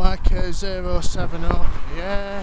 Like a uh, 070, yeah.